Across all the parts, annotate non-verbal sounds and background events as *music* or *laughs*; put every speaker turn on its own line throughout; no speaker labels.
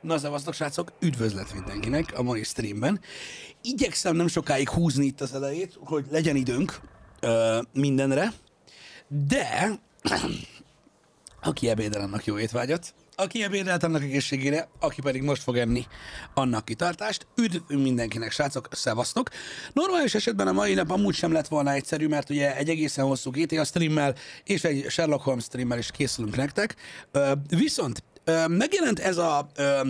Na, szevasztok, srácok, üdvözlet mindenkinek a mai streamben. Igyekszem nem sokáig húzni itt az elejét, hogy legyen időnk ö, mindenre, de *clears throat* aki ebédel, annak jó étvágyat, aki ebédelt, annak egészségére, aki pedig most fog enni, annak kitartást. Üdv mindenkinek, srácok, szevasztok! Normális esetben a mai nap amúgy sem lett volna egyszerű, mert ugye egy egészen hosszú GTA streammel és egy Sherlock Holmes streammel is készülünk nektek. Ö, viszont megjelent ez a ö,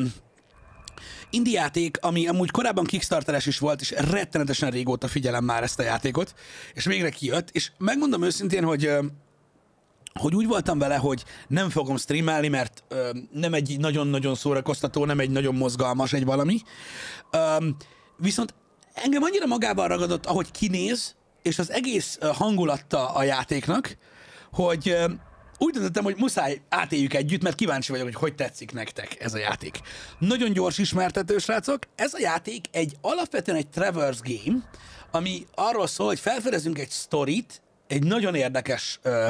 játék, ami amúgy korábban Kickstarteres is volt, és rettenetesen régóta figyelem már ezt a játékot, és végre kijött, és megmondom őszintén, hogy hogy úgy voltam vele, hogy nem fogom streamelni, mert ö, nem egy nagyon-nagyon szórakoztató, nem egy nagyon mozgalmas egy valami. Ö, viszont engem annyira magában ragadott, ahogy kinéz, és az egész hangulatta a játéknak, hogy úgy döntöttem, hogy muszáj átéljük együtt, mert kíváncsi vagyok, hogy hogy tetszik nektek ez a játék. Nagyon gyors ismertető, srácok. Ez a játék egy alapvetően egy traverse game, ami arról szól, hogy felfedezünk egy sztorit, egy nagyon érdekes ö,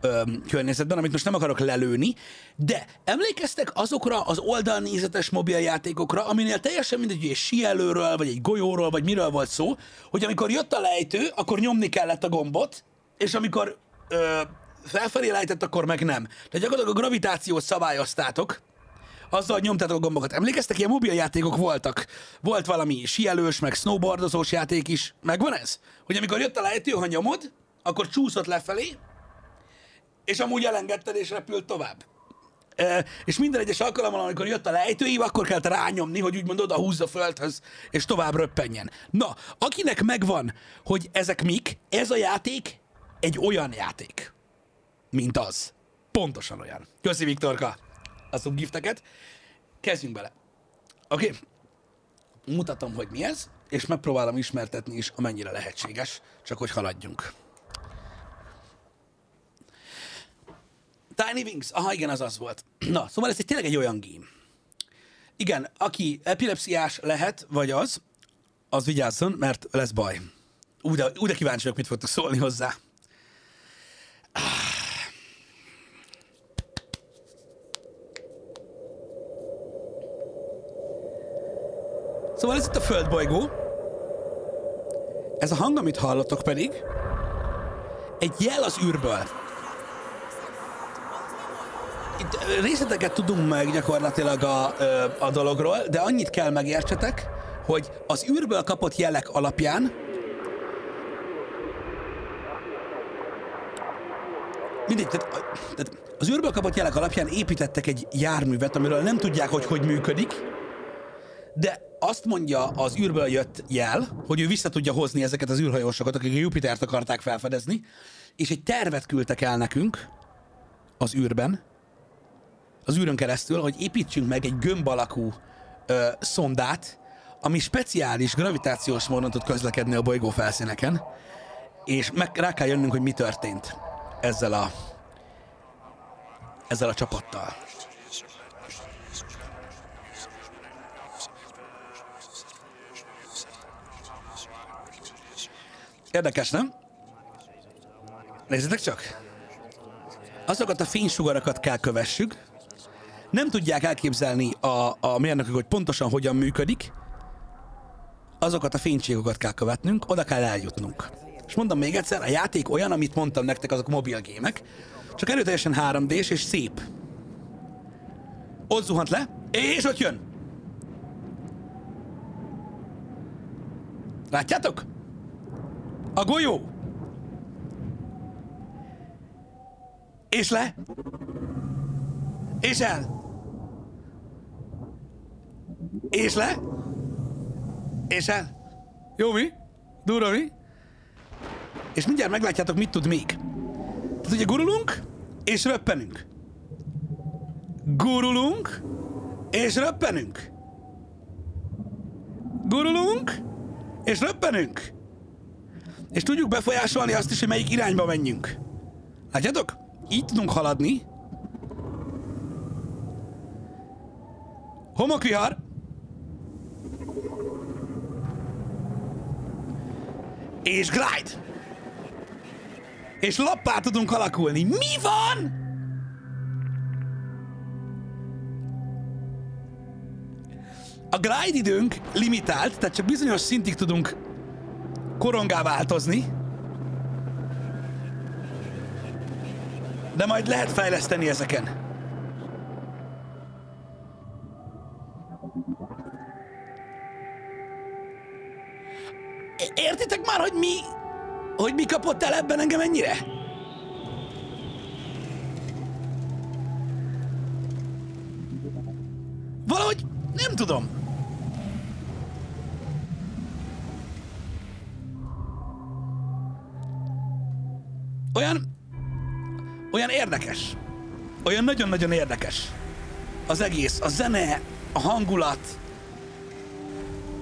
ö, környezetben, amit most nem akarok lelőni, de emlékeztek azokra az oldalnézetes mobiljátékokra, aminél teljesen mindegy, hogy egy sielőről, vagy egy golyóról, vagy miről volt szó, hogy amikor jött a lejtő, akkor nyomni kellett a gombot, és amikor ö, felfelé lejtett, akkor meg nem. Tehát gyakorlatilag a gravitációt szabályoztátok, azzal nyomtátok a gombokat. Emlékeztek, ilyen mobiljátékok voltak. Volt valami sielős, meg snowboardozós játék is. Megvan ez? Hogy amikor jött a lejtő, ha nyomod, akkor csúszott lefelé, és amúgy elengedted, és repült tovább. E, és minden egyes alkalommal, amikor jött a lejtőív, akkor kellett rányomni, hogy úgymond oda húzza földhöz, és tovább röppenjen. Na, akinek megvan, hogy ezek mik, ez a játék egy olyan játék, mint az. Pontosan olyan. Köszi, Viktorka, a subgifteket. Kezdjünk bele. Oké? Okay. Mutatom, hogy mi ez, és megpróbálom ismertetni is, amennyire lehetséges, csak hogy haladjunk. Tiny Wings, aha igen, az az volt. Na, szóval ez egy tényleg egy olyan game. Igen, aki epilepsziás lehet, vagy az, az vigyázzon, mert lesz baj. Úgy de, úgy de kíváncsi vagyok, mit fogtok szólni hozzá. Szóval ez itt a földbolygó. Ez a hang, amit hallotok pedig, egy jel az űrből. Itt részleteket tudunk meg gyakorlatilag a, a dologról, de annyit kell megértsetek, hogy az űrből kapott jelek alapján mindegy, tehát, tehát az űrből kapott jelek alapján építettek egy járművet, amiről nem tudják, hogy hogy működik, de azt mondja az űrből jött jel, hogy ő vissza tudja hozni ezeket az űrhajósokat, akik a Jupitert akarták felfedezni, és egy tervet küldtek el nekünk az űrben, az űrön keresztül, hogy építsünk meg egy gömb alakú ö, szondát, ami speciális gravitációs módon tud közlekedni a bolygó felszíneken, és meg rá kell jönnünk, hogy mi történt ezzel a, ezzel a csapattal. Érdekes, nem? Nézzétek csak! Azokat a fénysugarakat kell kövessük, nem tudják elképzelni a, a mérnökök, hogy pontosan hogyan működik, azokat a fénycségokat kell követnünk, oda kell eljutnunk. És mondom még egyszer, a játék olyan, amit mondtam nektek, azok mobil gémek, csak erőteljesen 3D-s és szép. Ott zuhant le, és ott jön. Látjátok? A golyó. És le. És el. És le. És el. Jó mi? Durva mi? És mindjárt meglátjátok, mit tud még. Tehát ugye gurulunk, és röppenünk. Gurulunk, és röppenünk. Gurulunk, és röppenünk. És tudjuk befolyásolni azt is, hogy melyik irányba menjünk. Látjátok? Így tudunk haladni. Homokvihar. És glide. És lappá tudunk alakulni. Mi van? A glide időnk limitált, tehát csak bizonyos szintig tudunk korongá változni, de majd lehet fejleszteni ezeken. Értitek már, hogy mi, hogy mi kapott el ebben engem ennyire? Valahogy nem tudom. Olyan, olyan érdekes. Olyan nagyon-nagyon érdekes. Az egész, a zene, a hangulat.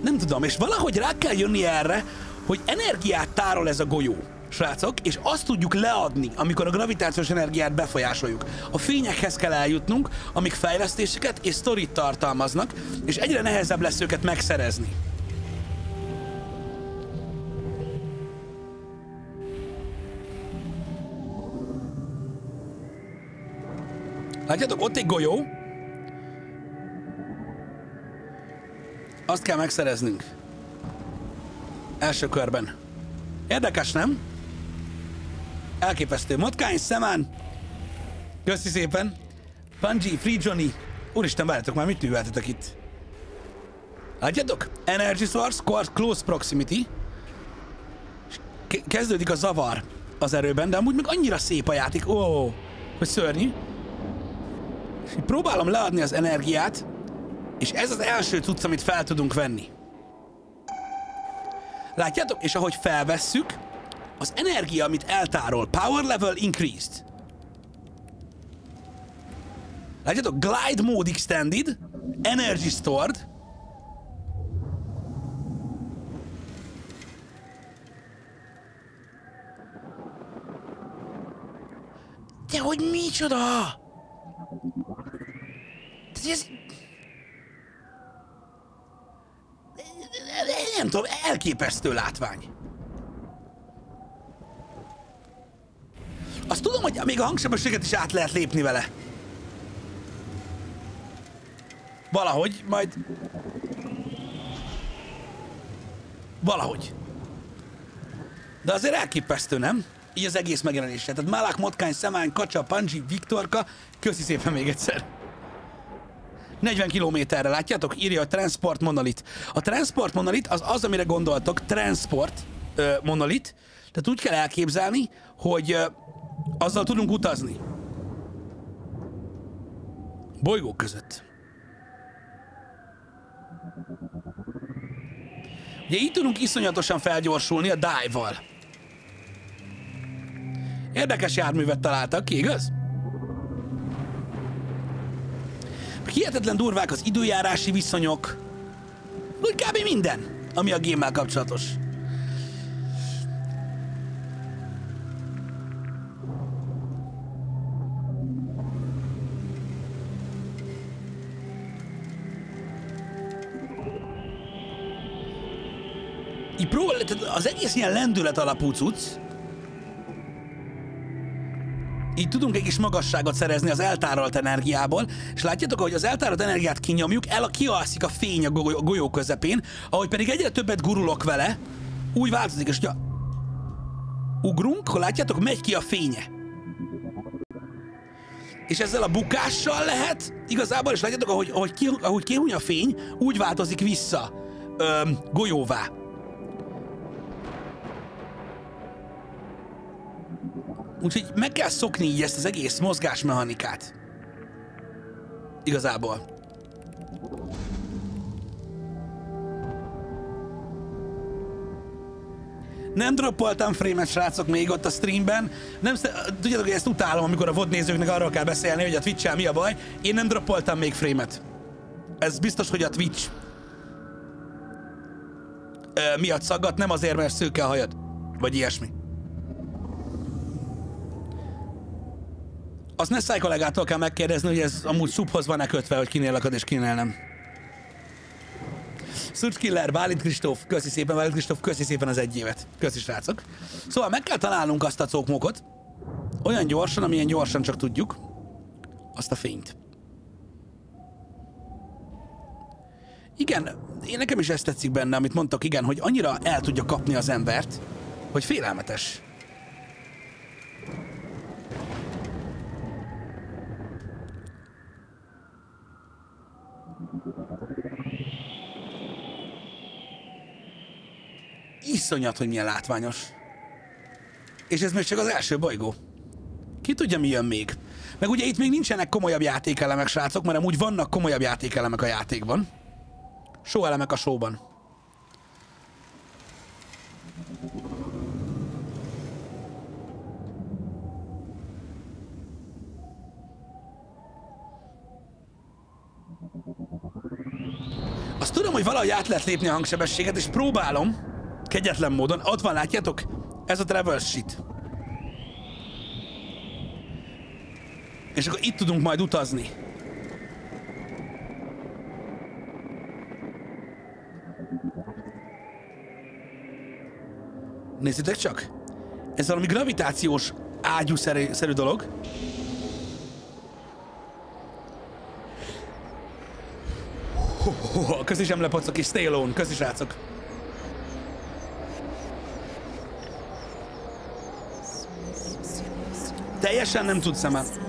Nem tudom, és valahogy rá kell jönni erre, hogy energiát tárol ez a golyó, srácok, és azt tudjuk leadni, amikor a gravitációs energiát befolyásoljuk. A fényekhez kell eljutnunk, amik fejlesztéseket és sztorit tartalmaznak, és egyre nehezebb lesz őket megszerezni. Látjátok, ott egy golyó. Azt kell megszereznünk. Első körben. Érdekes, nem? Elképesztő. Motkány, Szemán. Köszi szépen. Bungie, Free Johnny. Úristen, várjátok már, mit műveltetek itt? Látjátok? Energy Source, Close Proximity. Kezdődik a zavar az erőben, de amúgy meg annyira szép a játék. Ó, oh, hogy szörnyű. Így próbálom leadni az energiát, és ez az első cucc, amit fel tudunk venni. Látjátok? És ahogy felvesszük, az energia, amit eltárol, power level increased. Látjátok? Glide mode extended, energy stored. De hogy micsoda? Ez, nem tudom, elképesztő látvány. Azt tudom, hogy még a hangsebességet is át lehet lépni vele. Valahogy, majd... Valahogy. De azért elképesztő, nem? Így az egész megjelenése. Tehát Malák, Motkány, Szemány, Kacsa, Panji, Viktorka, köszi szépen még egyszer. 40 kilométerre, látjátok? Írja a Transport Monolit. A Transport Monolit az az, amire gondoltok, Transport uh, Monolit. Tehát úgy kell elképzelni, hogy uh, azzal tudunk utazni. Bolygók között. Ugye így tudunk iszonyatosan felgyorsulni a dive-val. Érdekes járművet találtak ki, igaz? Hihetetlen durvák az időjárási viszonyok. Úgy kb. minden, ami a gémmel kapcsolatos. Így próbál, az egész ilyen lendület alapú cucc, így tudunk egy kis magasságot szerezni az eltárolt energiából, és látjátok, hogy az eltárolt energiát kinyomjuk, el a kialszik a fény a golyó közepén, ahogy pedig egyre többet gurulok vele, úgy változik, és hogyha ugrunk, akkor látjátok, megy ki a fénye. És ezzel a bukással lehet, igazából, és látjátok, ahogy, ahogy, ki, ahogy kihúny a fény, úgy változik vissza öm, golyóvá. Úgyhogy meg kell szokni így ezt az egész mozgásmechanikát. Igazából. Nem droppoltam frame-et, srácok, még ott a streamben. Nem, tudjátok, hogy ezt utálom, amikor a VOD nézőknek arról kell beszélni, hogy a twitch mi a baj. Én nem droppoltam még frame-et. Ez biztos, hogy a Twitch miatt szaggat, nem azért, mert szőke a hajad. Vagy ilyesmi. Azt ne kollégától kell megkérdezni, hogy ez amúgy szubhoz van-e kötve, hogy kinél akad és kinél nem. Killer, Bálint Kristóf, köszi szépen, Bálint Kristóf, köszi szépen az egy évet. Köszi srácok. Szóval meg kell találnunk azt a cókmokot, olyan gyorsan, amilyen gyorsan csak tudjuk, azt a fényt. Igen, én nekem is ezt tetszik benne, amit mondtak, igen, hogy annyira el tudja kapni az embert, hogy félelmetes. Iszonyat, hogy milyen látványos. És ez még csak az első bolygó. Ki tudja, mi jön még. Meg ugye itt még nincsenek komolyabb játékelemek, srácok, mert amúgy vannak komolyabb játékelemek a játékban. Show elemek a showban. Azt tudom, hogy valahogy át lehet lépni a hangsebességet, és próbálom, kegyetlen módon. Ott van, látjátok? Ez a travel shit. És akkor itt tudunk majd utazni. Nézzétek csak! Ez valami gravitációs ágyú-szerű szerű dolog. Köszi sem lepacok és stay alone. Köszi srácok. Teljesen nem tudsz szemet.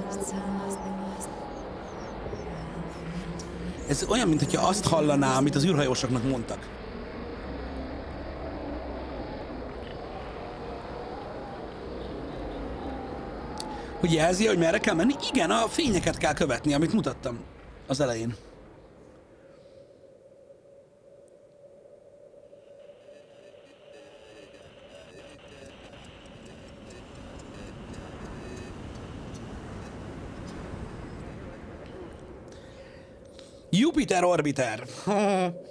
Ez olyan, mintha azt hallaná, amit az űrhajósoknak mondtak. Hogy jelzi, hogy merre kell menni? Igen, a fényeket kell követni, amit mutattam az elején. Jupiter Orbiter. *laughs*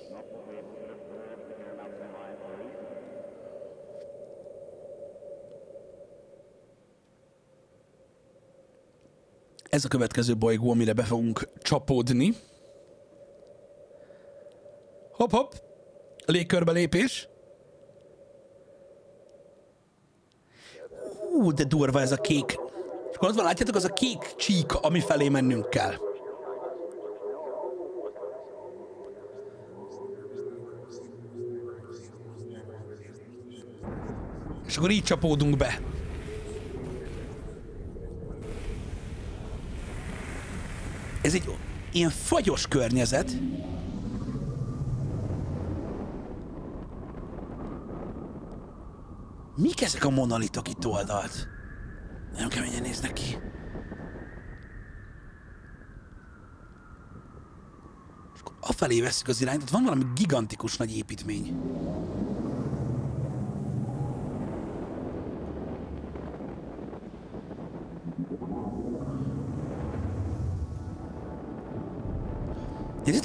Ez a következő bolygó, amire be fogunk csapódni. Hopp. Légkörbe lépés. Ú, de durva ez a kék. És akkor ott van, látjátok, az a kék csík, ami felé mennünk kell. Akkor így csapódunk be. Ez egy ilyen fagyos környezet. Mik ezek a monolitok itt oldalt? Nagyon keményen néznek ki. És akkor afelé veszük az irányt, ott van valami gigantikus nagy építmény.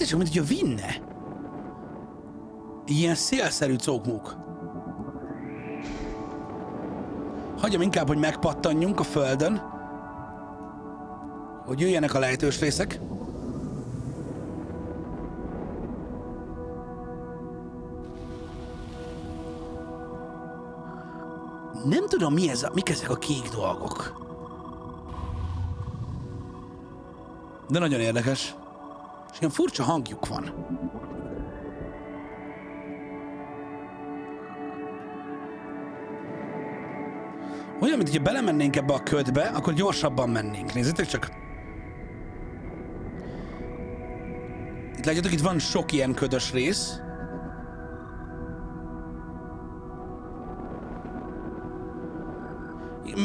Csak, mint hogyha vinne. Ilyen szélszerű cókmuk. Hagyjam inkább, hogy megpattanjunk a földön, hogy jöjjenek a lejtős részek. Nem tudom, mi ez a, mik ezek a kék dolgok. De nagyon érdekes. És ilyen furcsa hangjuk van. Olyan, mint hogyha belemennénk ebbe a ködbe, akkor gyorsabban mennénk. Nézzétek csak. Itt látjátok, itt van sok ilyen ködös rész.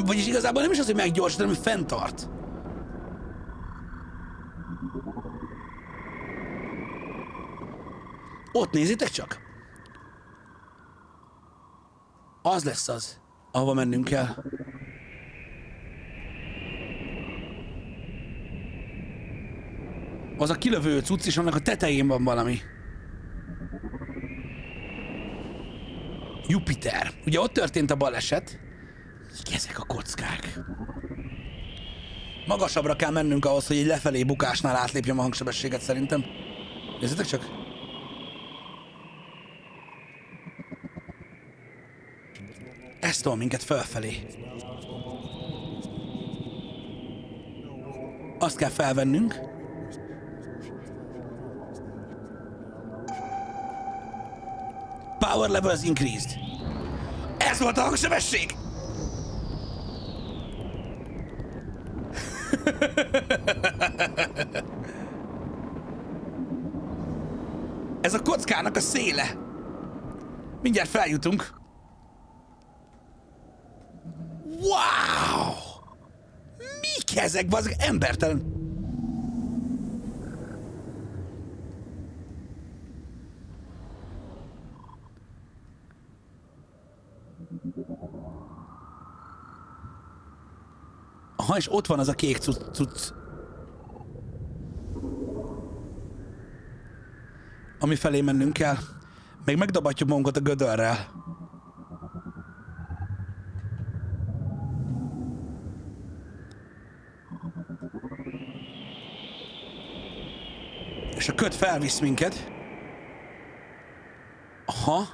Vagyis igazából nem is az, hogy meggyorsít, hanem fenntart. Ott nézitek csak. Az lesz az, ahova mennünk kell. Az a kilövő cucc, és annak a tetején van valami. Jupiter. Ugye ott történt a baleset. Mik ezek a kockák? Magasabbra kell mennünk ahhoz, hogy egy lefelé bukásnál átlépjem a hangsebességet szerintem. Nézzétek csak. Ez tol minket felfelé. Azt kell felvennünk. Power levels increased. Ez volt a hangsebesség! *laughs* Ez a kockának a széle. Mindjárt feljutunk. Wow! Mik ezek? Bazd, embertelen. Aha, és ott van az a kék cucc. cucc. Ami felé mennünk kell. Még megdabatjuk magunkat a gödörrel. És a köt felvisz minket. Aha.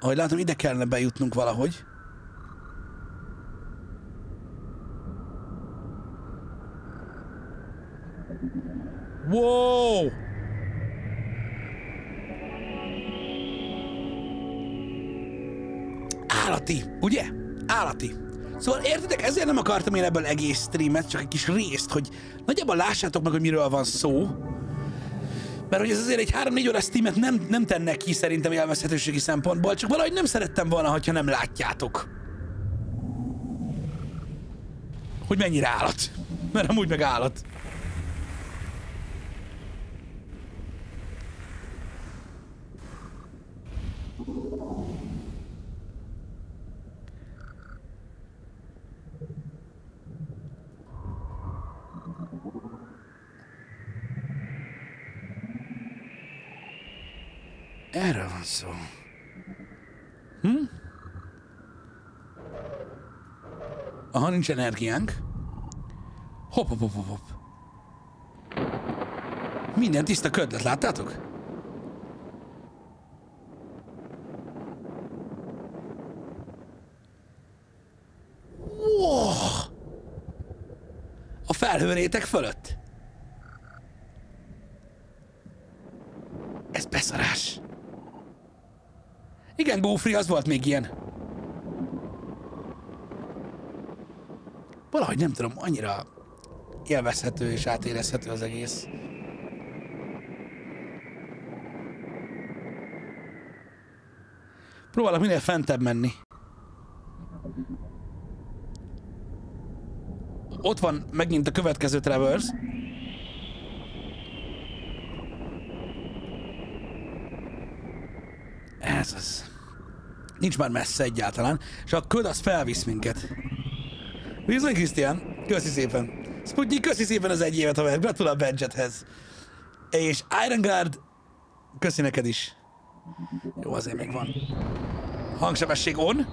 Ahogy látom, ide kellene bejutnunk valahogy. Wow! Állati, ugye? Állati. Szóval értitek, ezért nem akartam én ebből egész streamet, csak egy kis részt, hogy nagyjából lássátok meg, hogy miről van szó. Mert hogy ez azért egy 3-4 órás streamet nem, nem tennek ki szerintem élvezhetőségi szempontból, csak valahogy nem szerettem volna, hogyha nem látjátok. Hogy mennyire állat. Mert amúgy meg állat. Szó. Hm? Aha, nincs energiánk. Hop, hop, hop, hop, hop. Minden tiszta ködlet, láttátok? Wow! A felhőrétek fölött. Ez beszarás. Igen, Gófri, az volt még ilyen. Valahogy nem tudom, annyira élvezhető és átérezhető az egész. Próbálok minél fentebb menni. Ott van megint a következő traverse. Ez az. Nincs már messze egyáltalán. És a köd az felvisz minket. Bizony, Krisztián. Köszi szépen. Sputnik, köszi szépen az egy évet, haver. Gratulál Benjethez. És Iron Guard, köszi neked is. Jó, azért még van. Hangsebesség on.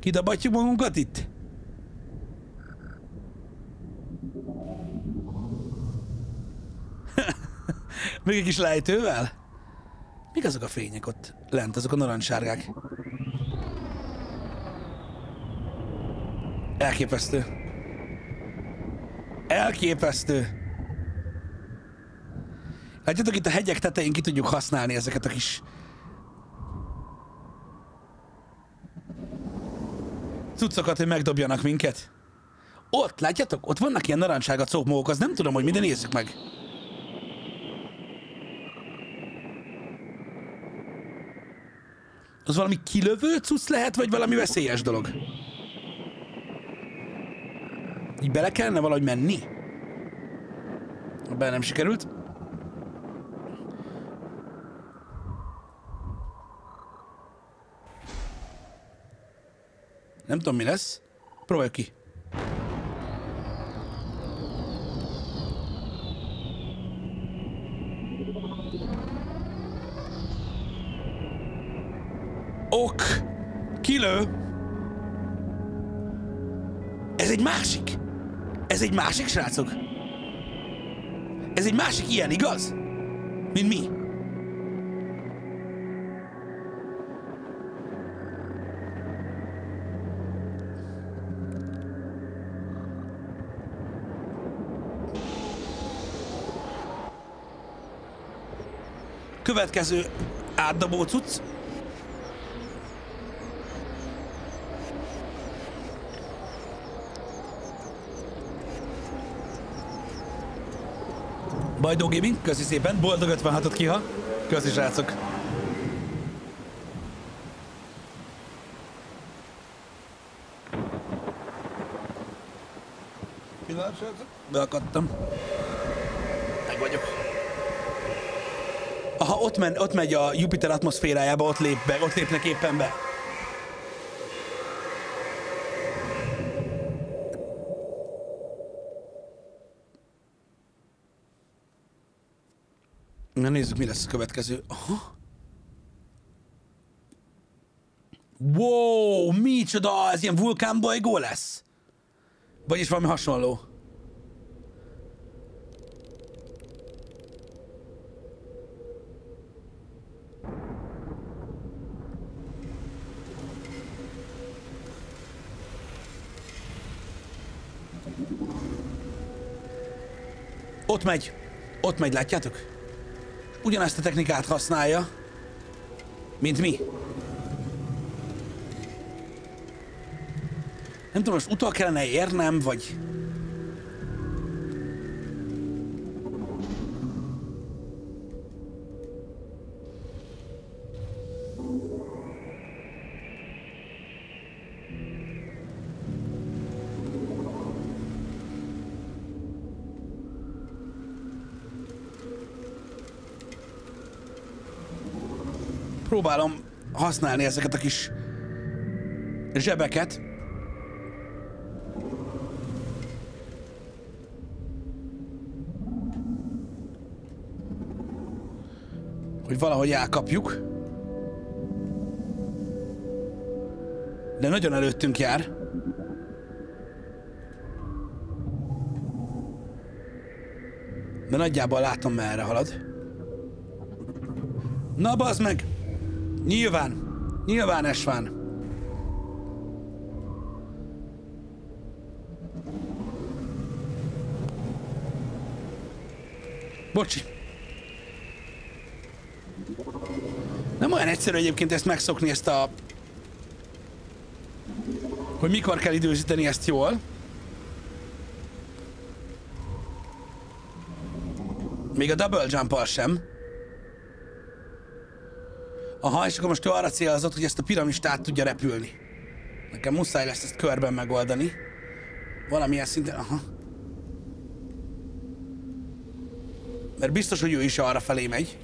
Kidabatjuk magunkat itt? Még egy kis lejtővel? Mik azok a fények ott lent, azok a narancssárgák? Elképesztő. Elképesztő. Látjátok, itt a hegyek tetején ki tudjuk használni ezeket a kis cuccokat, hogy megdobjanak minket. Ott, látjátok? Ott vannak ilyen narancsága cókmók, az nem tudom, hogy minden nézzük meg. Az valami kilövő cucc lehet, vagy valami veszélyes dolog? Így bele kellene valahogy menni? Be nem sikerült. Nem tudom, mi lesz. Próbáljuk ki. Ok. Kilő. Ez egy másik. Ez egy másik, srácok. Ez egy másik ilyen, igaz? Mint mi. Következő átdabó cucc. Bajdó Gaming, köszi szépen. Boldog 56-ot kiha. Köszi srácok. Pillanat, srácok. Beakadtam. Meg vagyok. Aha, ott, men, ott megy a Jupiter atmoszférájába, ott, lép be, ott lépnek éppen be. Nézzük, mi lesz a következő. Aha. Wow, micsoda, ez ilyen vulkánbolygó lesz? Vagyis valami hasonló. Ott megy. Ott megy, látjátok? Ugyanezt a technikát használja, mint mi. Nem tudom, most utal kellene érnem, vagy... Próbálom használni ezeket a kis zsebeket, hogy valahogy elkapjuk. De nagyon előttünk jár. De nagyjából látom, merre halad. Na, bazd meg! Nyilván. Nyilván esván. Bocsi. Nem olyan egyszerű egyébként ezt megszokni, ezt a... Hogy mikor kell időzíteni ezt jól. Még a double jump sem. Aha, és akkor most ő arra célzott, hogy ezt a piramist át tudja repülni. Nekem muszáj lesz ezt körben megoldani. Valamilyen szinten, aha. Mert biztos, hogy ő is arra felé megy.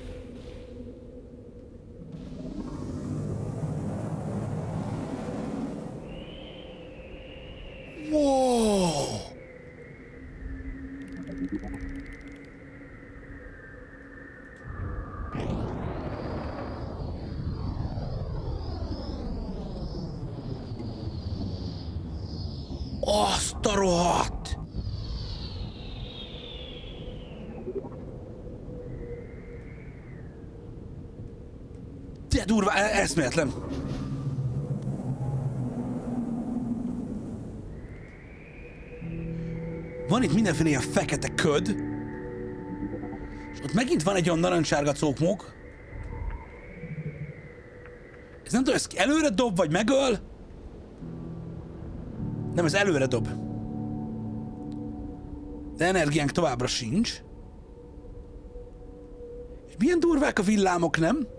Wow! Azt a rohadt! De durva, e- eszméletlen. Van itt mindenféle ilyen fekete köd, és ott megint van egy olyan narancssárga cókmók. Ez nem tudom, ez előre dob, vagy megöl? Nem, ez előre dob. De energiánk továbbra sincs. És milyen durvák a villámok, nem?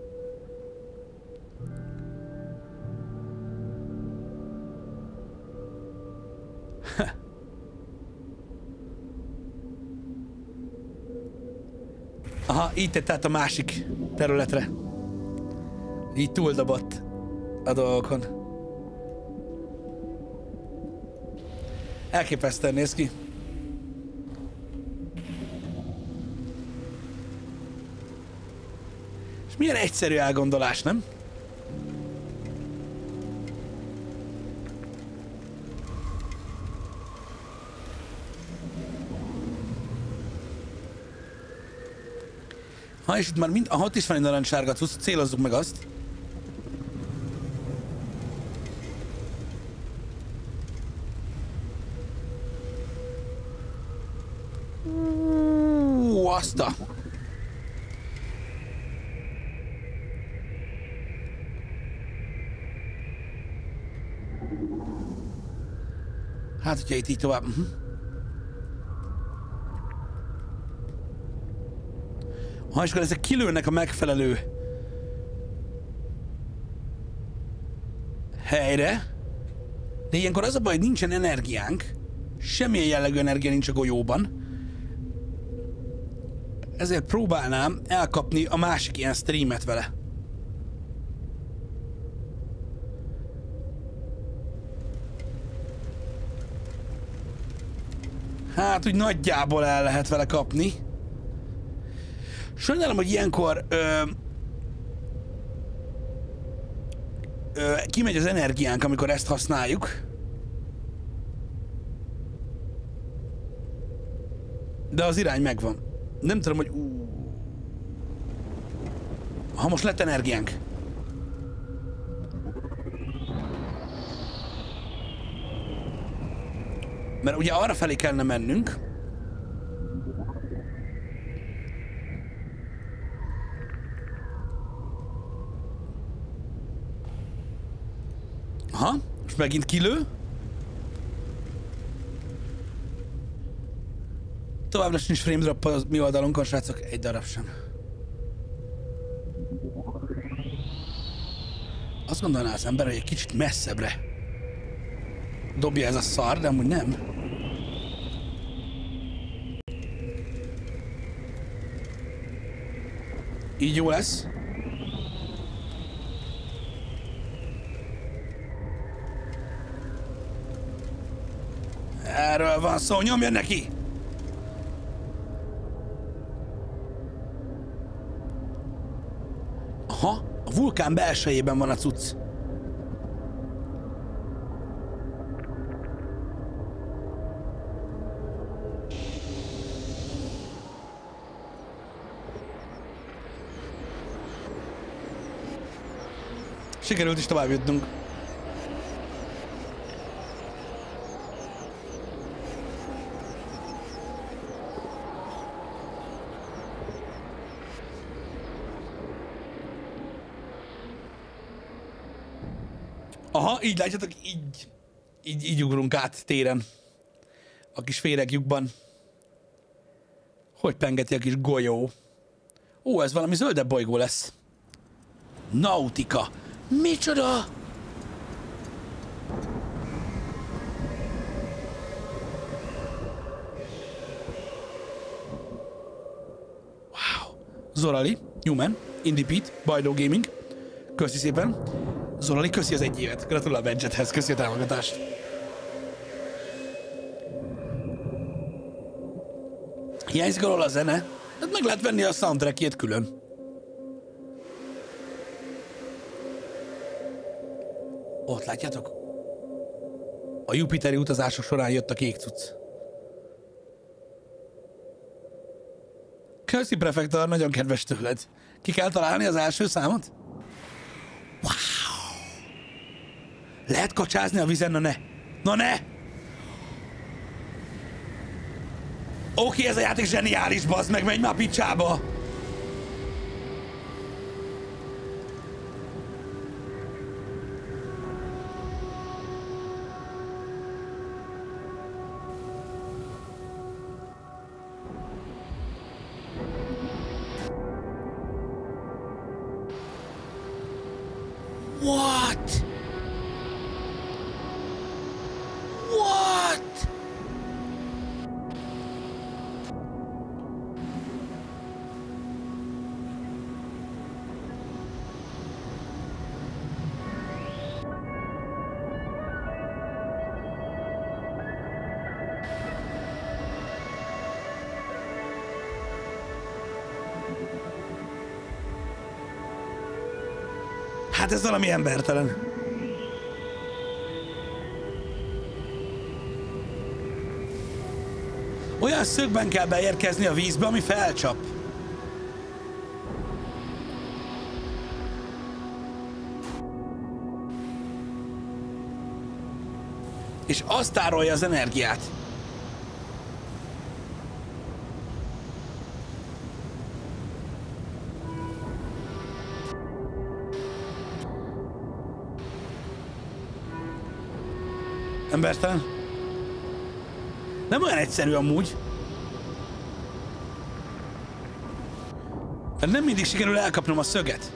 Aha, így tett át a másik területre. Így túldobott a dolgokon. Elképesztően néz ki. És milyen egyszerű elgondolás, nem? Ha, és itt már mind... a ott is van egy narancssárga cucc, célozzuk meg azt. Ú, a... Hát, hogyha itt így tovább... Uh -huh. Ha és akkor ezek kilőnek a megfelelő helyre, de ilyenkor az a baj, hogy nincsen energiánk, semmilyen jellegű energia nincs a golyóban, ezért próbálnám elkapni a másik ilyen streamet vele. Hát úgy nagyjából el lehet vele kapni. Sajnálom, hogy ilyenkor ö, ö, kimegy az energiánk, amikor ezt használjuk. De az irány megvan. Nem tudom, hogy... Ha most lett energiánk. Mert ugye arra felé kellene mennünk. Aha, most megint kilő. Továbbra sincs frame drop a mi oldalunkon, srácok, egy darab sem. Azt gondolná az ember, hogy egy kicsit messzebbre dobja ez a szar, de amúgy nem. Így jó lesz. Erről van szó, nyomja neki! Aha, a vulkán belsejében van a cucc. Sikerült is tovább jutnunk. Aha, így látjátok, így, így, így ugrunk át téren. A kis féregjukban. Hogy pengeti a kis golyó. Ó, ez valami zöldebb bolygó lesz. Nautika. Micsoda? Wow. Zorali, Newman, Indipit, Bajdo Gaming. Köszi szépen. Zorali, köszi az egy évet. Gratulál a Benjethez, köszi a támogatást. Hiányzik alól a zene? Hát meg lehet venni a soundtrackjét külön. Ott látjátok? A Jupiteri utazások során jött a kék cucc. Köszi, prefektor, nagyon kedves tőled. Ki kell találni az első számot? Wow! Lehet kacsázni a vizen? Na ne! Na ne! Oké, ez a játék zseniális, bazd meg, menj már picsába! Ez valami embertelen. Olyan szögben kell beérkezni a vízbe, ami felcsap. És azt tárolja az energiát. Embertelen. Nem olyan egyszerű amúgy. Mert nem mindig sikerül elkapnom a szöget.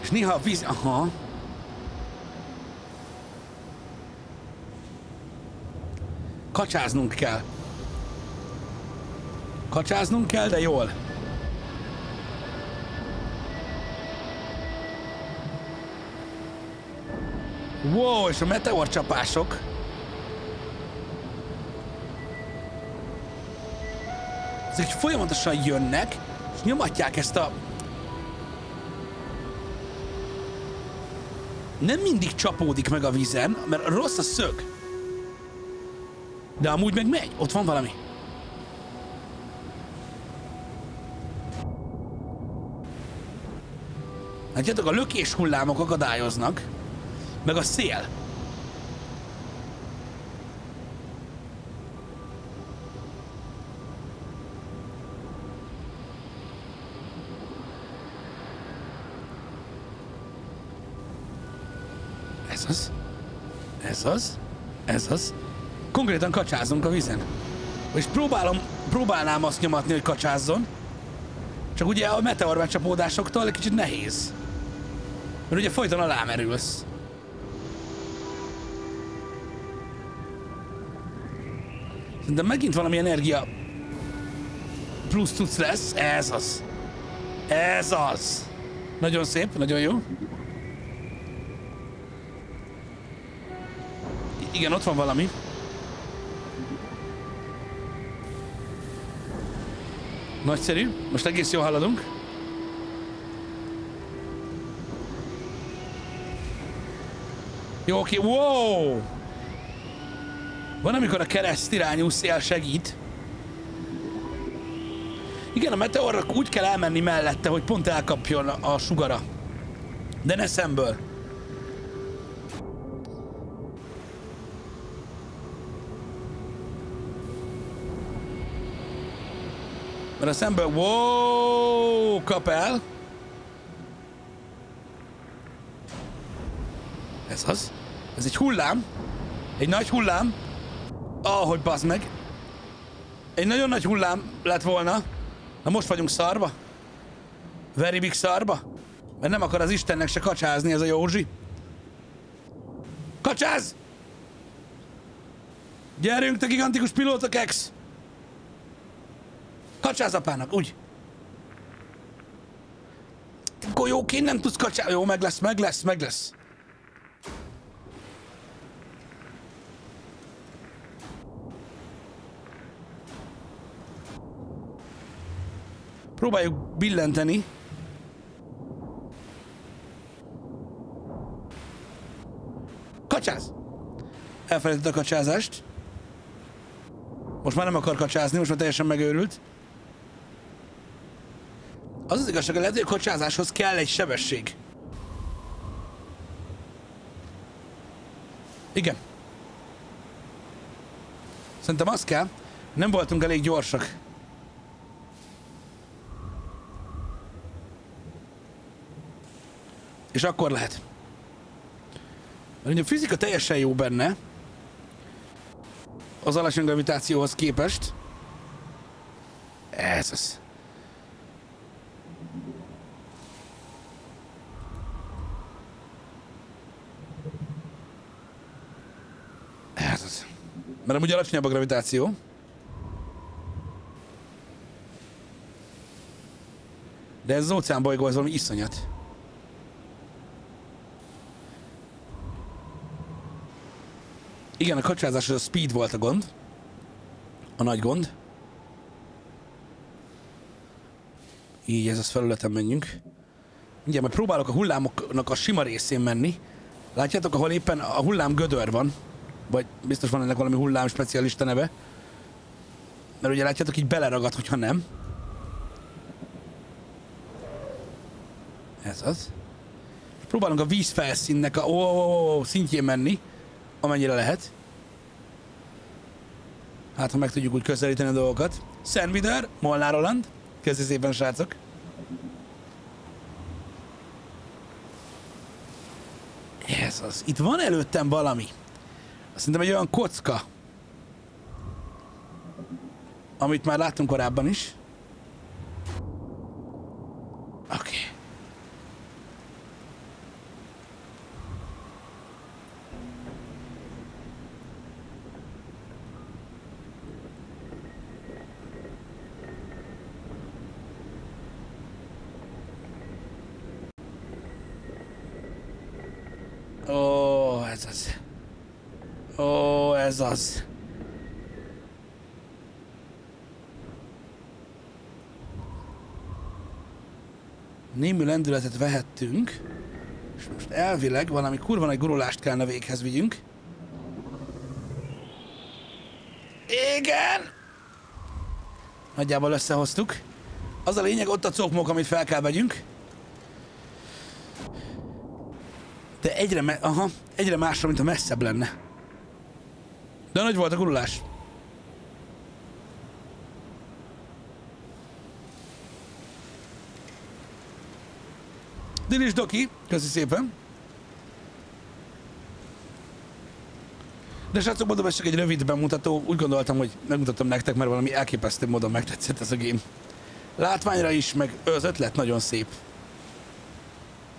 És néha a víz... Aha. Kacsáznunk kell. Kacsáznunk kell, de jól. Wow, és a meteorcsapások. Ezek folyamatosan jönnek, és nyomatják ezt a... Nem mindig csapódik meg a vízen, mert rossz a szög. De amúgy meg megy, ott van valami. Látjátok, a lökés hullámok akadályoznak, meg a szél. Ez az. Ez az. Ez az. Konkrétan kacsázunk a vízen. És próbálom, próbálnám azt nyomatni, hogy kacsázzon. Csak ugye a meteorbecsapódásoktól egy kicsit nehéz. Mert ugye folyton alámerülsz. De megint valami energia plusz tudsz lesz. Ez az. Ez az. Nagyon szép, nagyon jó. Igen, ott van valami. Nagyszerű. Most egész jól haladunk. Jó, oké. Wow! Van, amikor a kereszt irányú szél segít. Igen, a meteornak úgy kell elmenni mellette, hogy pont elkapjon a sugara. De ne szemből. Mert a szemből, wow, kap el. Ez az. Ez egy hullám. Egy nagy hullám. Ahogy bazd meg. Egy nagyon nagy hullám lett volna. Na most vagyunk szarba. Very big szarba. Mert nem akar az Istennek se kacsázni ez a Józsi. Kacsáz! Gyerünk, te gigantikus pilóta kex! Kacsáz apának, úgy. Golyóként nem tudsz kacsázni. Jó, meg lesz, meg lesz, meg lesz. Próbáljuk billenteni. Kacsáz! Elfelejtett a kacsázást. Most már nem akar kacsázni, most már teljesen megőrült. Az az igazság, hogy a kacsázáshoz kell egy sebesség. Igen. Szerintem az kell. Nem voltunk elég gyorsak. És akkor lehet. Mert a fizika teljesen jó benne, az alacsony gravitációhoz képest. Ez az. Ez az. Mert amúgy alacsonyabb a gravitáció. De ez az óceánbolygó, az valami iszonyat. Igen, a kacsázás a speed volt a gond. A nagy gond. Így ez az felületen menjünk. Ugye, majd próbálok a hullámoknak a sima részén menni. Látjátok, ahol éppen a hullám gödör van. Vagy biztos van ennek valami hullám specialista neve. Mert ugye látjátok, így beleragad, hogyha nem. Ez az. Próbálunk a vízfelszínnek a ó, ó, ó, szintjén menni amennyire lehet. Hát, ha meg tudjuk úgy közelíteni a dolgokat. Szenvider, Molnár Roland. Kezdi szépen, srácok. Ez az. Itt van előttem valami. Szerintem egy olyan kocka. Amit már láttunk korábban is. Oké. Okay. Ez az. Ó, ez az. Némi lendületet vehettünk, és most elvileg valami kurva nagy gurulást kellene véghez vigyünk. Igen! Nagyjából összehoztuk. Az a lényeg, ott a cokmok, amit fel kell vegyünk. De egyre, me- aha, egyre másra, mint a messzebb lenne. De nagy volt a gurulás. Dilis Doki, köszi szépen. De srácok, mondom, ez csak egy rövid bemutató. Úgy gondoltam, hogy megmutatom nektek, mert valami elképesztő módon megtetszett ez a game. Látványra is, meg az ötlet nagyon szép.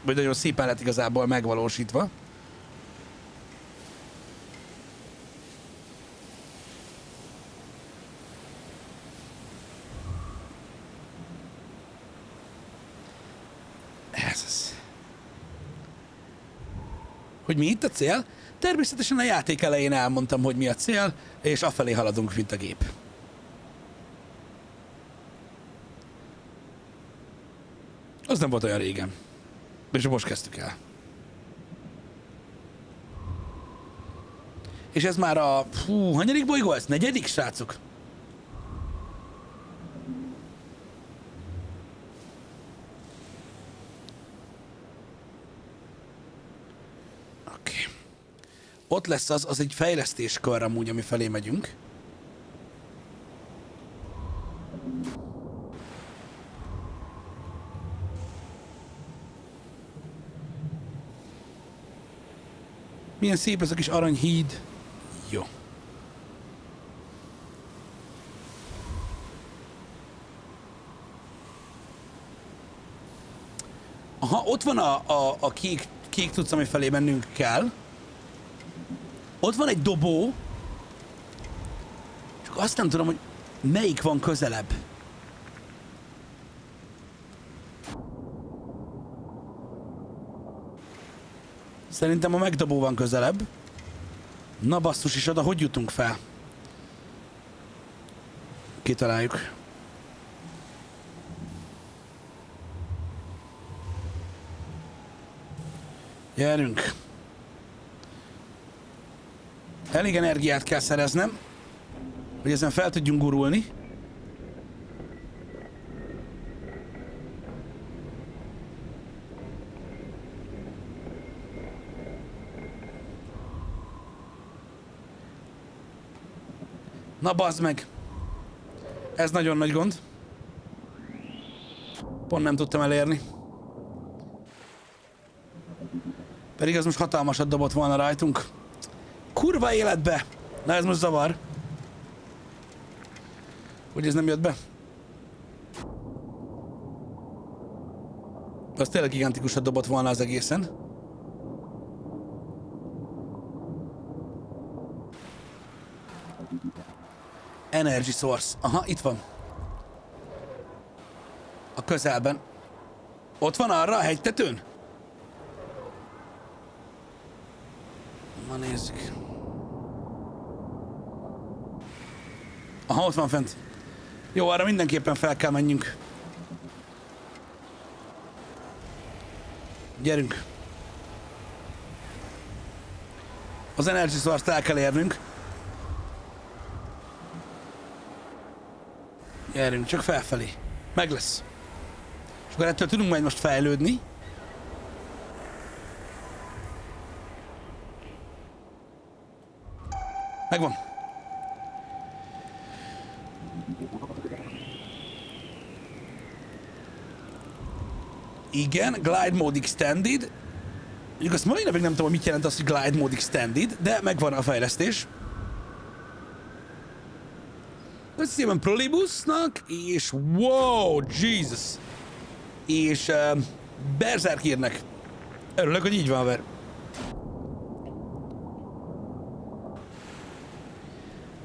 Vagy nagyon szépen lett igazából megvalósítva. Ez az. Hogy mi itt a cél? Természetesen a játék elején elmondtam, hogy mi a cél, és afelé haladunk, mint a gép. Az nem volt olyan régen. És most kezdtük el. És ez már a... Fú, hanyadik bolygó ez? Negyedik, srácok? Oké. Okay. Ott lesz az, az egy fejlesztéskör amúgy, ami felé megyünk. Milyen szép ez a kis aranyhíd. Jó. Aha, ott van a, a, a kék, kék tudsz, ami felé mennünk kell. Ott van egy dobó. Csak azt nem tudom, hogy melyik van közelebb. Szerintem a megdobó van közelebb. Na basszus is oda, hogy jutunk fel? Kitaláljuk. Gyerünk. Elég energiát kell szereznem, hogy ezen fel tudjunk gurulni. Na bazd meg! Ez nagyon nagy gond. Pont nem tudtam elérni. Pedig ez most hatalmasat dobott volna rajtunk. Kurva életbe! Na ez most zavar. Hogy ez nem jött be? Az tényleg gigantikusat dobott volna az egészen. Energy source. Aha, itt van. A közelben. Ott van arra a hegytetőn? Ma nézzük. Aha, ott van fent. Jó, arra mindenképpen fel kell menjünk. Gyerünk. Az Energy Source-t el kell érnünk. Gyerünk, csak felfelé. Meg lesz. És akkor ettől tudunk majd most fejlődni. Megvan. Igen, glide mode extended. Mondjuk azt mai napig nem tudom, hogy mit jelent az, hogy Glide Mode Extended, de megvan a fejlesztés. Összesen Prolibusnak, és wow, Jesus! És uh, Berserkirnek. Örülök, hogy így van, ver.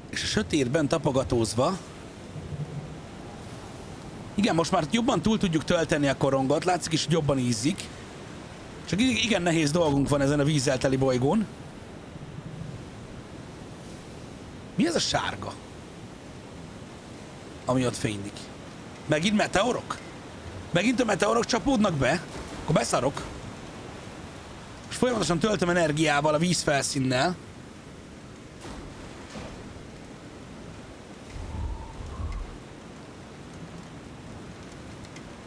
És a sötétben tapogatózva igen, most már jobban túl tudjuk tölteni a korongot, látszik is, hogy jobban ízik. Csak igen nehéz dolgunk van ezen a vízzel teli bolygón. Mi ez a sárga? Ami ott fénylik. Megint meteorok? Megint a meteorok csapódnak be? Akkor beszarok. És folyamatosan töltöm energiával a víz felszínnel.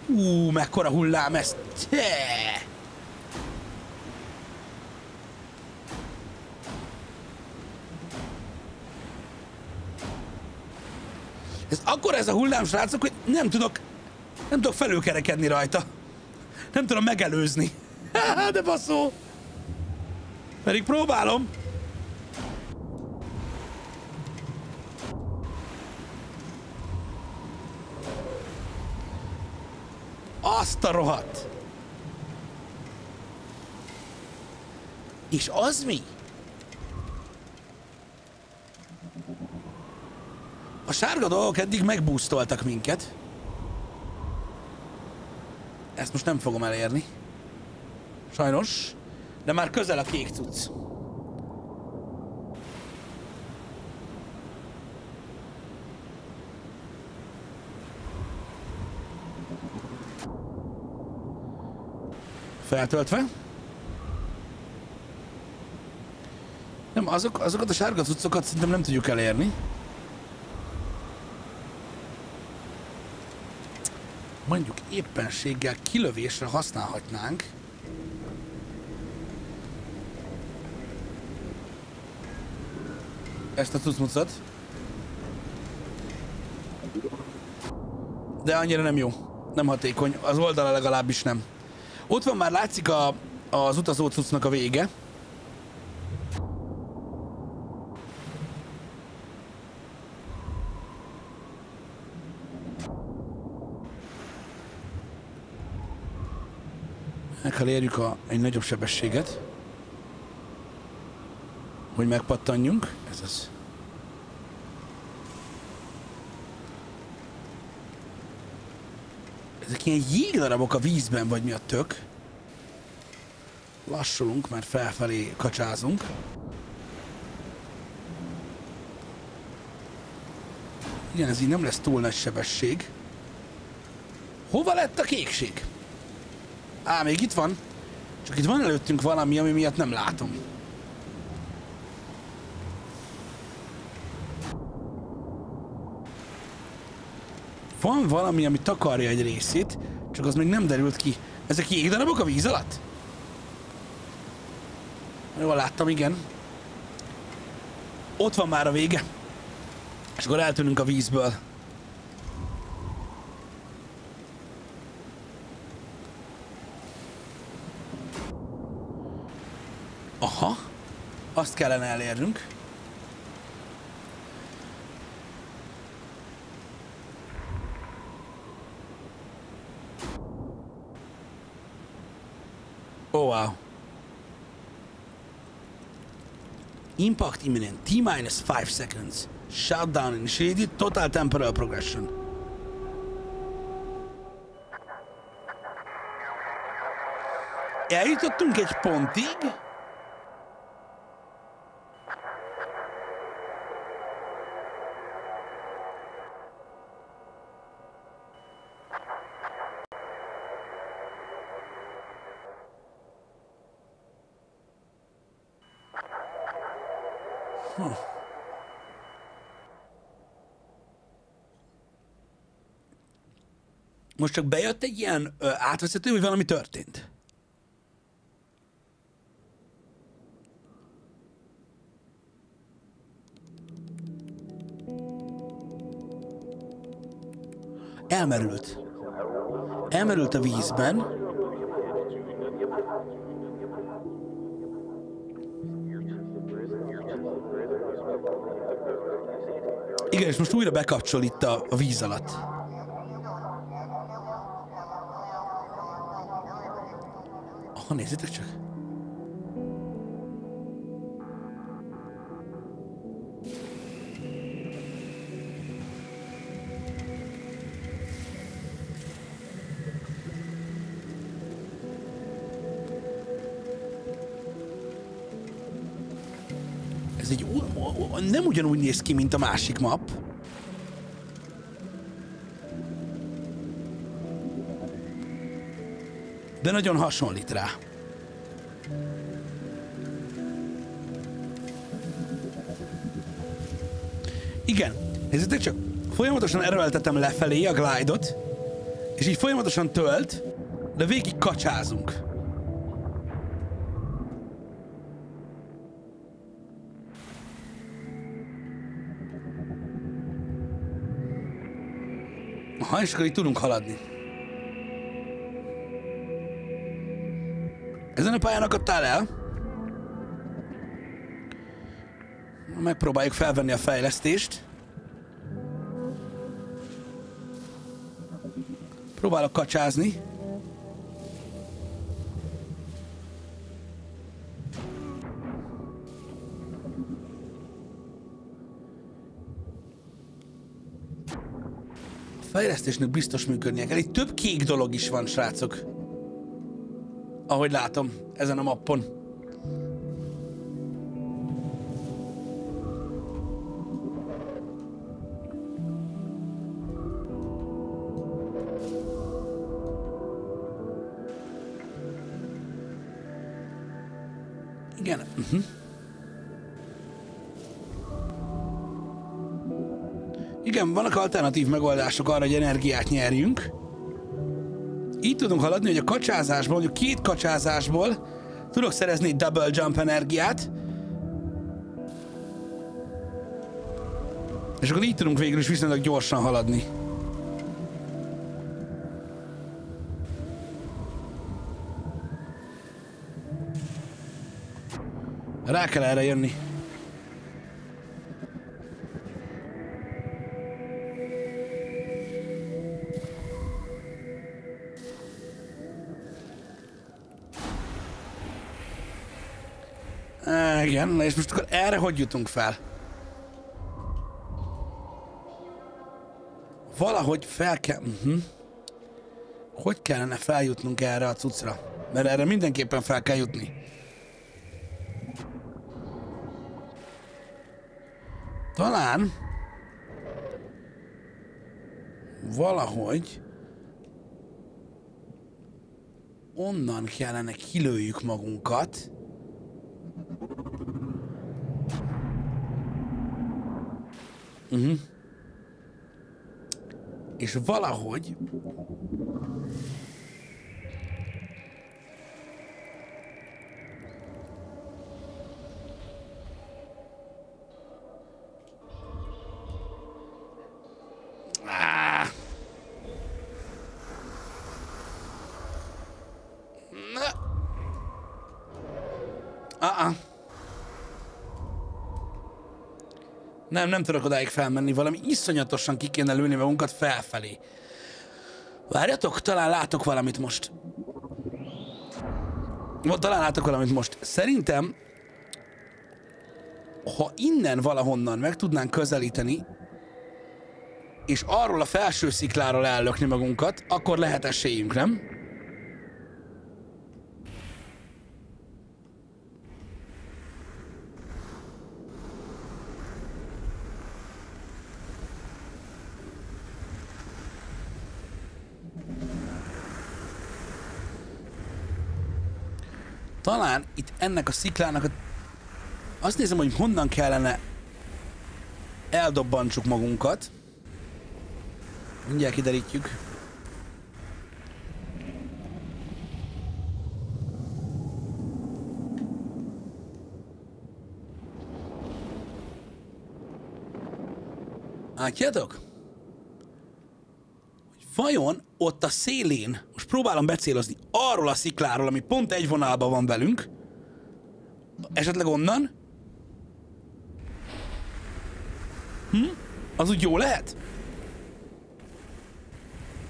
Ú, mekkora hullám ez. Te! Ez akkor ez a hullám, srácok, hogy nem tudok, nem tudok felülkerekedni rajta. Nem tudom megelőzni. *laughs* De baszó. Pedig próbálom. Azt a rohadt! És az mi? A sárga dolgok eddig megbúztoltak minket. Ezt most nem fogom elérni. Sajnos. De már közel a kék cucc. Feltöltve. Nem, azok, azokat a sárga cuccokat szerintem nem tudjuk elérni. Mondjuk éppenséggel kilövésre használhatnánk. Ezt a cuccmucot. De annyira nem jó. Nem hatékony. Az oldala legalábbis nem. Ott van már látszik a, az utazó cuccnak a vége. Kell érjük a, egy nagyobb sebességet, hogy megpattanjunk. Ez az. Ezek ilyen jégdarabok a vízben, vagy mi a tök? Lassulunk, mert felfelé kacsázunk. Igen, ez így nem lesz túl nagy sebesség. Hova lett a kékség? Á, még itt van. Csak itt van előttünk valami, ami miatt nem látom. Van valami, ami takarja egy részét, csak az még nem derült ki. Ezek jégdarabok a víz alatt? Jól láttam, igen. Ott van már a vége. És akkor eltűnünk a vízből. Aha. Azt kellene elérnünk. Oh, wow. Impact imminent. T minus 5 seconds. Shutdown initiated. Total temporal progression. Eljutottunk egy pontig. most csak bejött egy ilyen ö, átveszető, hogy valami történt. Elmerült. Elmerült a vízben. Igen, és most újra bekapcsol itt a, a víz alatt. Aha, nézzétek csak. Ez egy u- nem ugyanúgy néz ki, mint a másik map. De nagyon hasonlít rá. Igen, nézzétek csak, folyamatosan erőltetem lefelé a glide-ot, és így folyamatosan tölt, de végig kacsázunk. Aha, és akkor így tudunk haladni. Pályán el? Megpróbáljuk felvenni a fejlesztést. Próbálok kacsázni. A fejlesztésnek biztos működnie kell. Itt több kék dolog is van, srácok. Ahogy látom, ezen a mappon. Igen. Uh-huh. Igen, vannak alternatív megoldások arra, hogy energiát nyerjünk. Így tudunk haladni, hogy a kacsázásból, mondjuk két kacsázásból tudok szerezni double jump energiát. És akkor így tudunk végül is viszonylag gyorsan haladni. Rá kell erre jönni. Igen, és most akkor erre hogy jutunk fel? Valahogy fel kell... Uh-huh. Hogy kellene feljutnunk erre a cuccra? Mert erre mindenképpen fel kell jutni. Talán valahogy onnan kellene kilőjük magunkat. Uh-huh. És valahogy Nem, nem tudok odáig felmenni, valami iszonyatosan ki kéne lőni magunkat felfelé. Várjatok, talán látok valamit most. Talán látok valamit most. Szerintem, ha innen valahonnan meg tudnánk közelíteni, és arról a felső szikláról ellökni magunkat, akkor lehet esélyünk, nem? Talán itt ennek a sziklának a... Azt nézem, hogy honnan kellene eldobbantsuk magunkat. Mindjárt kiderítjük. Látjátok? Hogy vajon ott a szélén, most próbálom becélozni, arról a szikláról, ami pont egy vonalban van velünk, esetleg onnan, hm? Az úgy jó lehet?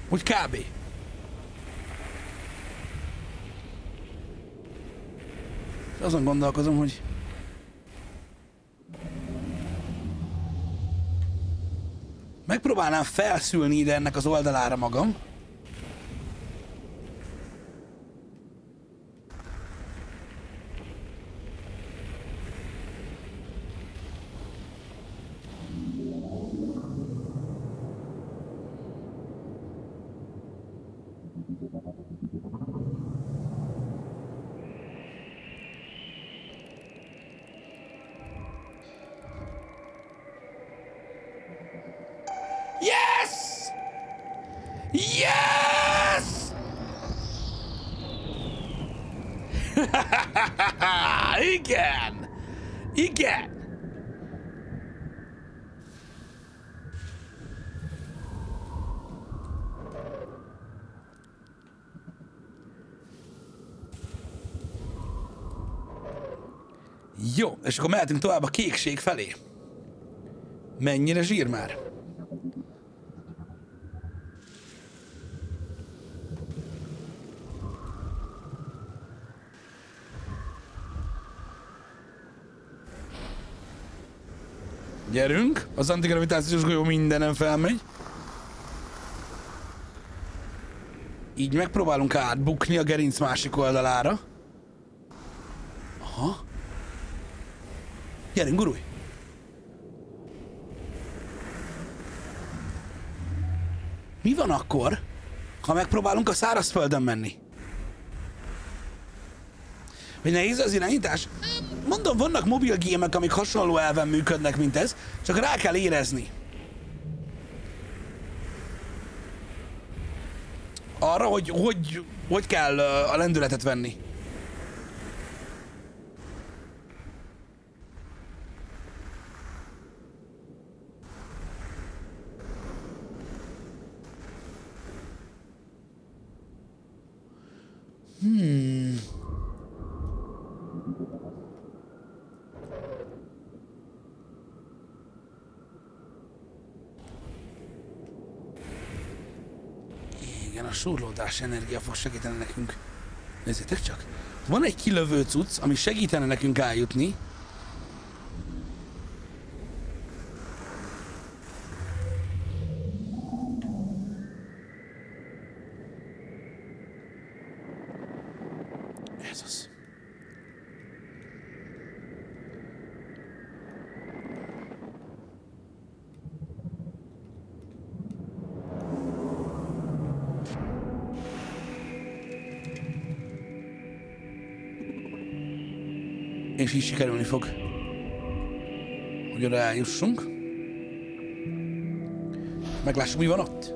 Úgy kb. Azon gondolkozom, hogy megpróbálnám felszülni ide ennek az oldalára magam. Yes! Yes! Igen! Igen! Jó, és akkor mehetünk tovább a kékség felé. Mennyire zsír már? Gyerünk, az antigravitációs golyó mindenem felmegy. Így megpróbálunk átbukni a gerinc másik oldalára. Aha. Gyerünk, gurulj! Mi van akkor, ha megpróbálunk a szárazföldön menni? Hogy nehéz az irányítás? Mondom, vannak mobil gémek, amik hasonló elven működnek, mint ez, csak rá kell érezni. Arra, hogy hogy, hogy kell a lendületet venni. Surlódás energia fog segíteni nekünk. Nézzétek csak. Van egy kilövő cucc, ami segítene nekünk eljutni. És így sikerülni fog, hogy oda eljussunk. Meglássuk, mi van ott.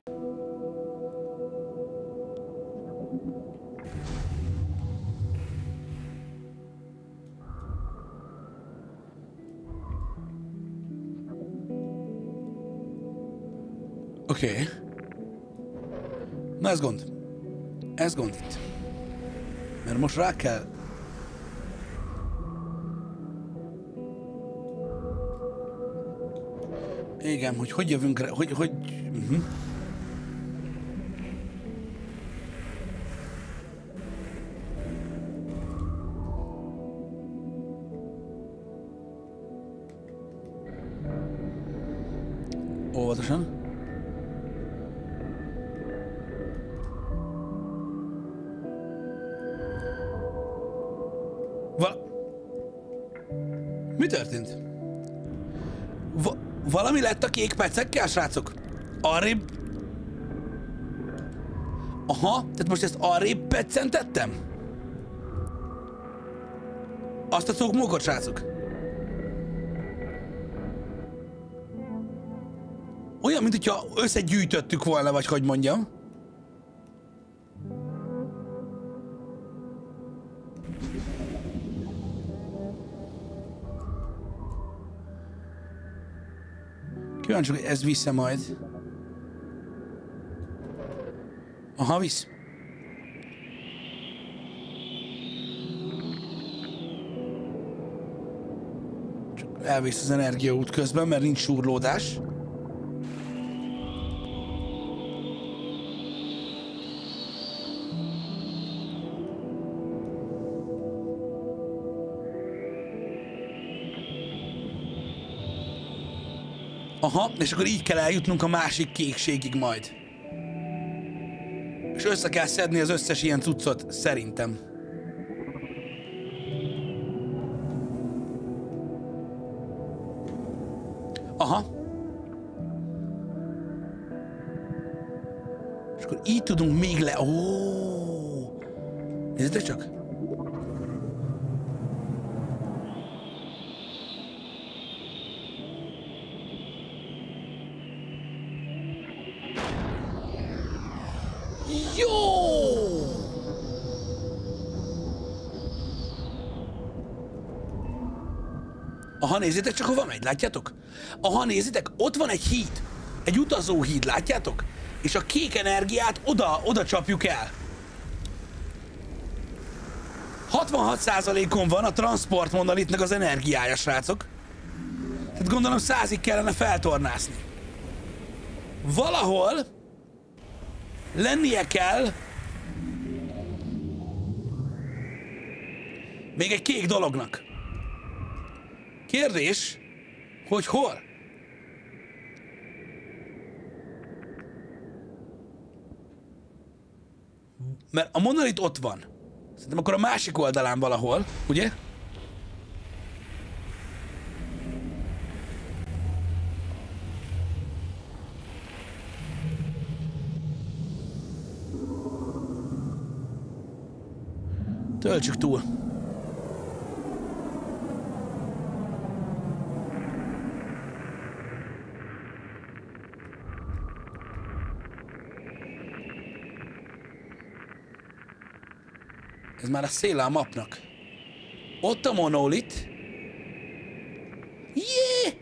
Oké. Okay. Na ez gond. Ez gond itt. Mert most rá kell Igen, hogy hogy jövünk rá, hogy, hogy... Uh-huh. Kék pecekkel, srácok? Arrébb... Aha, tehát most ezt arrébb peccentettem? Azt a cokmókot, srácok? Olyan, mint hogyha összegyűjtöttük volna, vagy hogy mondjam. Kíváncsi, hogy ez visze majd. Aha, visz. Csak elvész az energiaút közben, mert nincs súrlódás. Aha, és akkor így kell eljutnunk a másik kékségig majd. És össze kell szedni az összes ilyen cuccot, szerintem. Nézzétek csak, hova megy, látjátok? Aha, nézzétek, ott van egy híd. Egy utazó híd, látjátok? És a kék energiát oda, oda csapjuk el. 66%-on van a transport monolitnak az energiája, srácok. Tehát gondolom százig kellene feltornászni. Valahol lennie kell még egy kék dolognak. Kérdés, hogy hol? Mert a monolit ott van. Szerintem akkor a másik oldalán valahol, ugye? Töltsük túl. Ez már a széle a mapnak. Ott a monolit. Jé!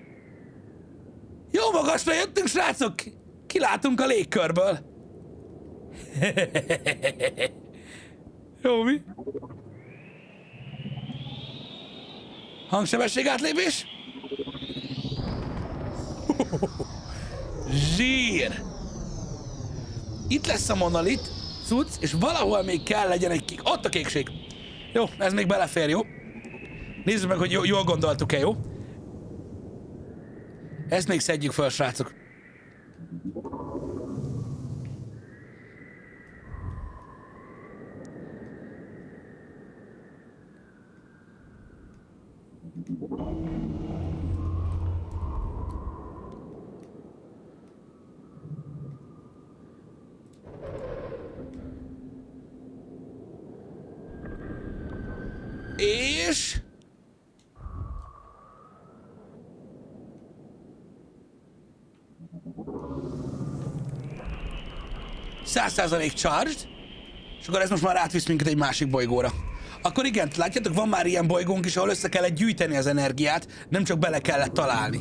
Jó magasra jöttünk, srácok! Kilátunk a légkörből. *laughs* Jó, mi? Hangsebesség átlépés? *laughs* Zsír! Itt lesz a monolit, cucc, és valahol még kell legyen egy kék. Ott a kékség. Jó, ez még belefér, jó? Nézzük meg, hogy jól gondoltuk-e, jó? Ezt még szedjük fel, srácok. 100% charged, és akkor ez most már átvisz minket egy másik bolygóra. Akkor igen, látjátok, van már ilyen bolygónk is, ahol össze kellett gyűjteni az energiát, nem csak bele kellett találni.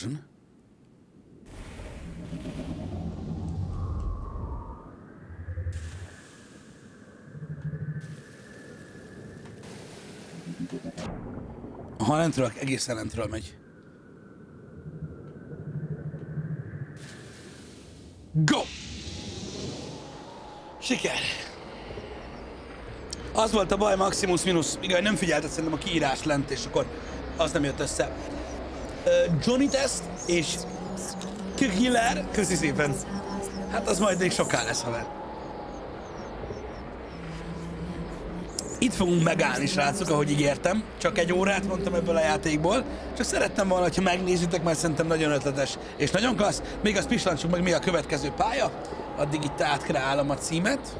Óvatosan. Ha lentről, egészen lentről megy. Go! Siker! Az volt a baj, Maximus Minus. Igen, nem figyelted szerintem a kiírás lent, és akkor az nem jött össze. Johnny Test és Killer, köszi szépen. Hát az majd még soká lesz, haver. Itt fogunk megállni, srácok, ahogy ígértem. Csak egy órát mondtam ebből a játékból. Csak szerettem volna, hogyha megnézitek, mert szerintem nagyon ötletes és nagyon klassz. Még azt pislantsuk meg, mi a következő pálya. Addig itt átkreálom a címet.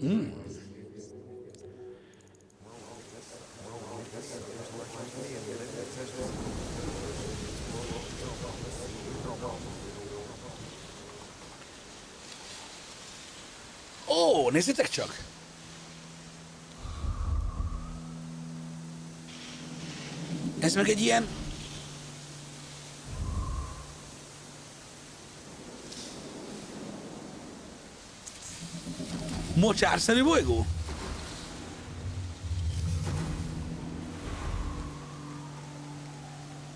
Hmm. Ó, nézzétek csak! Ez meg egy ilyen... Mocsárszerű bolygó?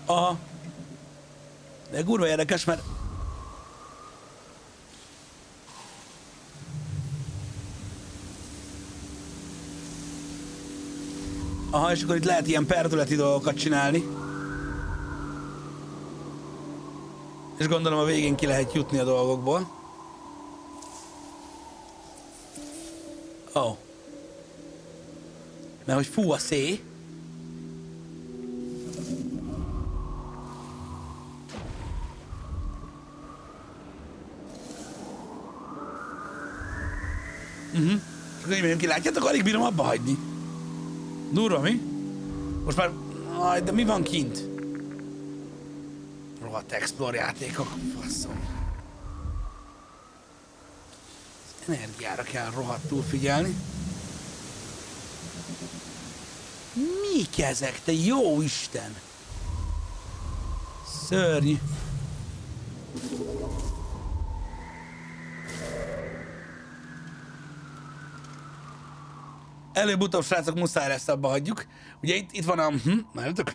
Aha. De kurva érdekes, mert Aha, és akkor itt lehet ilyen perdületi dolgokat csinálni. És gondolom a végén ki lehet jutni a dolgokból. Ó. Oh. Mert hogy fú a szél. Mhm. Uh-huh. Akkor így megyünk ki, látjátok, alig bírom abba hagyni. Durva, mi? Most már... Aj, de mi van kint? Rohadt Explore játékok. Faszom. Az energiára kell rohadtul figyelni. Mik ezek, te jó Isten? Szörny. Előbb-utóbb, srácok, muszáj ezt abba hagyjuk. Ugye itt, itt van a... Hm, várjatok.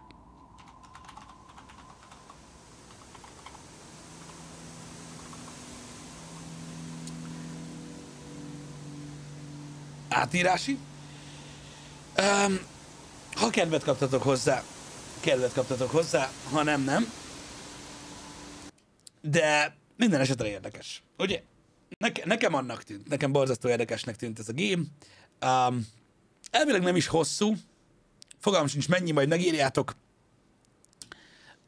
Átírási. Um, ha kedvet kaptatok hozzá, kedvet kaptatok hozzá, ha nem, nem. De minden esetre érdekes. Ugye? Neke, nekem annak tűnt, nekem borzasztó érdekesnek tűnt ez a game. Um, elvileg nem is hosszú, fogalmam sincs mennyi, majd megírjátok.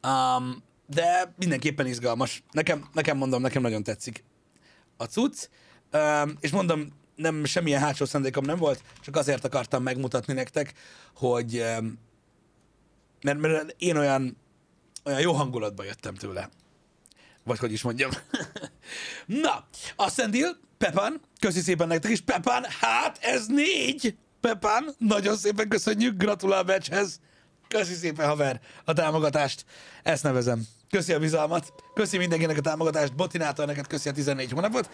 Um, de mindenképpen izgalmas. Nekem, nekem mondom, nekem nagyon tetszik a cucc. Um, és mondom, nem semmilyen hátsó szándékom nem volt, csak azért akartam megmutatni nektek, hogy um, mert, mert én olyan, olyan jó hangulatba jöttem tőle. Vagy hogy is mondjam. *laughs* Na, Ascendil, Pepan, köszi szépen nektek is. Pepan, hát ez négy! Pepán, nagyon szépen köszönjük, gratulál becshez. Köszi szépen, haver, a támogatást. Ezt nevezem. Köszi a bizalmat, köszi mindenkinek a támogatást, Botinátor neked köszi a 14 hónapot,